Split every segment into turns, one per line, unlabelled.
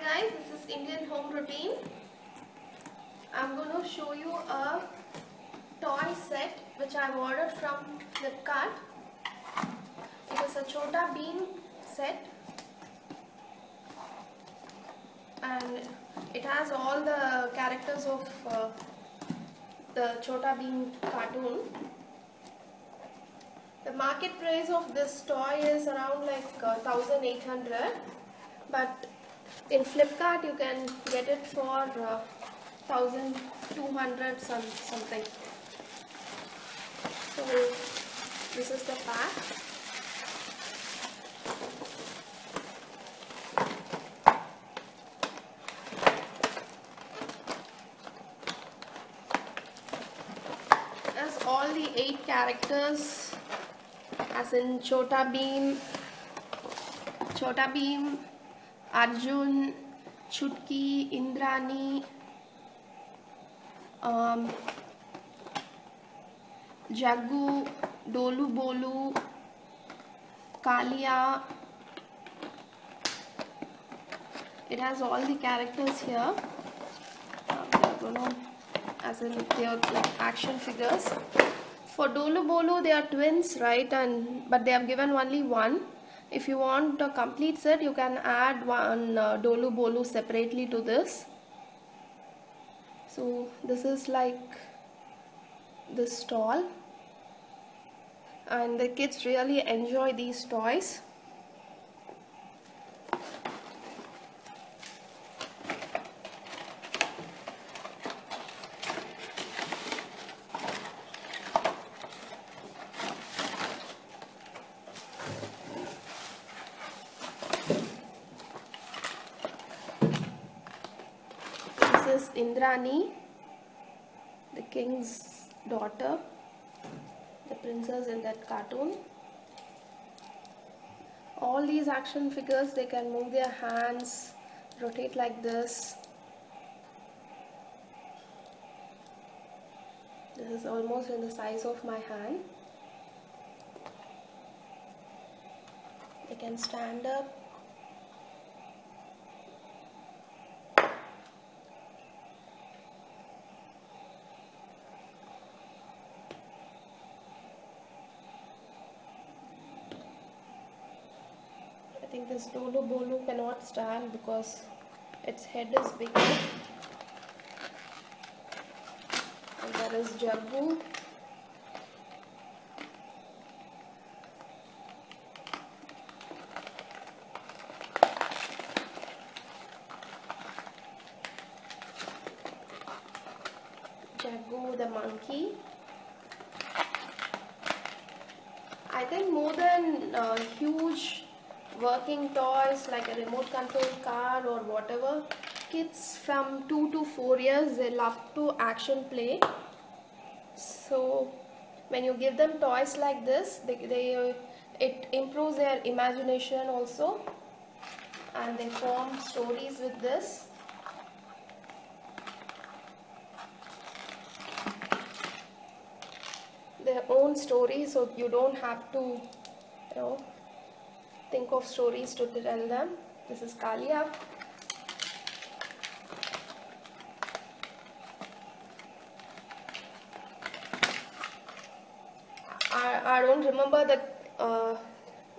Guys, this is Indian Home Routine. I'm going to show you a toy set which I've ordered from Flipkart. It is a Chota Bheem set and it has all the characters of uh, the Chota Bheem cartoon. The market price of this toy is around like uh, 1800 but in Flipkart you can get it for uh, 1200 some, something. So this is the pack. As all the eight characters as in Chota Bheem, Chota Bheem, Chutki, Indrani, um, Jaggu, Dolu Bolu, Kalia. It has all the characters here. Uh, they as in they are like action figures. For Dolu Bolu, they are twins, right? And but they have given only one. If you want a complete set, you can add one uh, Dolu Bolu separately to this. So this is like this stall and the kids really enjoy these toys. This is Indrani, the king's daughter, the princess in that cartoon. All these action figures, they can move their hands, rotate like this. This is almost in the size of my hand. They can stand up I think this Dolu Bolu cannot stand because its head is bigger. And there is Jaggu. Jaggu the monkey. I think more than uh, huge working toys like a remote control car or whatever. Kids from 2 to 4 years they love to action play. So when you give them toys like this they, they it improves their imagination also. And they form stories with this. Their own stories so you don't have to you know think of stories to tell them. This is Kalia. I, I don't remember that uh,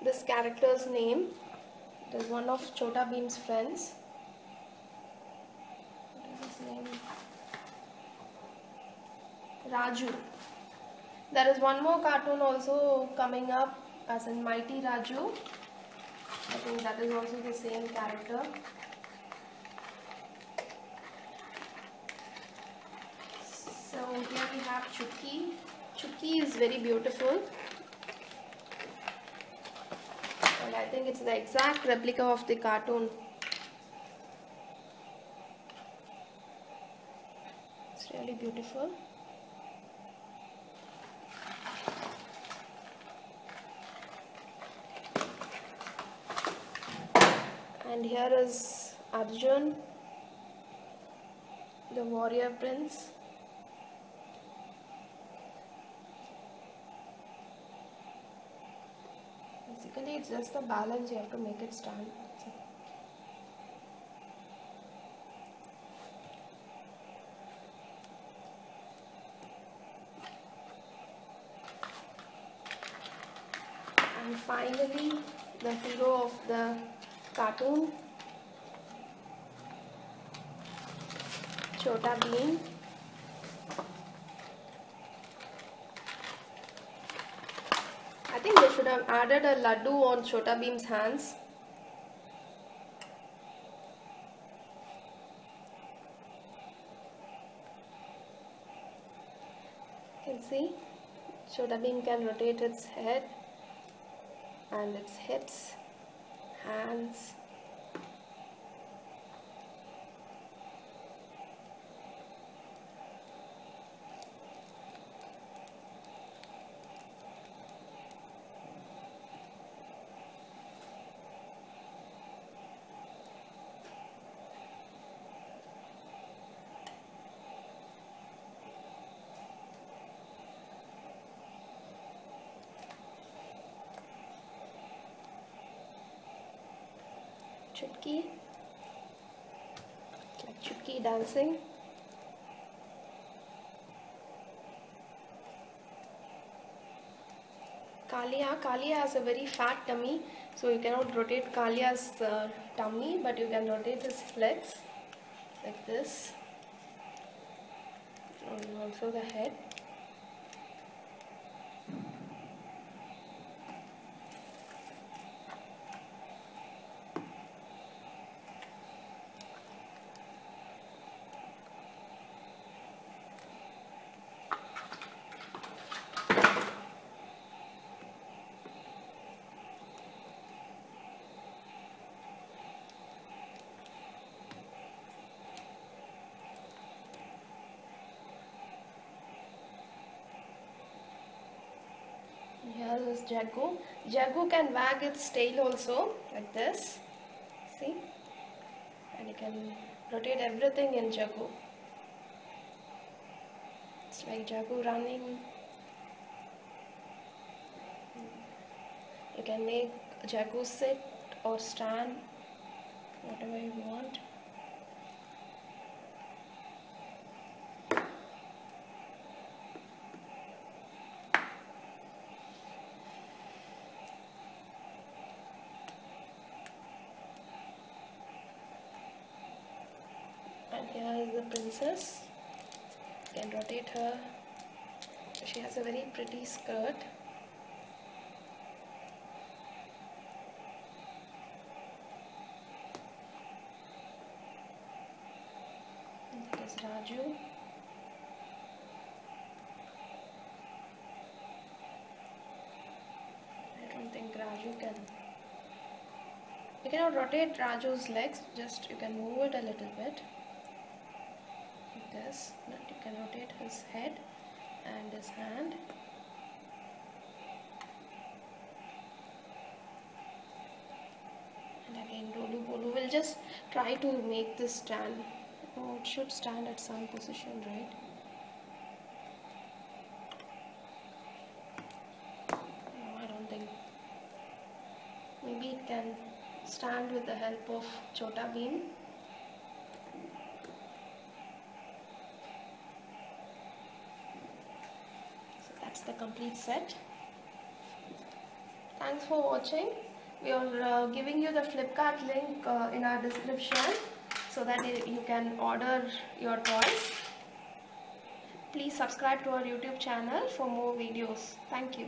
this character's name. It is one of Chota Bheem's friends. What is his name? Raju. There is one more cartoon also coming up as in Mighty Raju. I think that is also the same character. So here we have Chutki. Chutki is very beautiful. And I think it's the exact replica of the cartoon. It's really beautiful. and here is Arjun the warrior prince. Basically it's just the balance. You have to make it stand. And finally the hero of the cartoon. Chota Bheem I think they should have added a laddu on Chota Bheem's hands. You can see Chota Bheem can rotate its head and its hips, hands. Chutki, like Chutki dancing. Kalia, Kalia has a very fat tummy, so you cannot rotate Kalia's uh, tummy, but you can rotate his legs like this, and also the head. Here is Jaggu. Jaggu can wag its tail also like this. See? And you can rotate everything in Jaggu. It's like Jaggu running. You can make Jaggu sit or stand, whatever you want. Here is the princess? You can rotate her. She has a very pretty skirt. And that is Raju. I don't think Raju can. You cannot rotate Raju's legs just you can move it a little bit like this. But you can rotate his head and his hand. And again Dolu Bolu will just try to make this stand. Oh it should stand at some position right? I don't think. Maybe it can stand with the help of Chota Bheem So that's the complete set. Thanks for watching. We are uh, giving you the Flipkart link uh, in our description so that you can order your toys. Please subscribe to our YouTube channel for more videos. Thank you.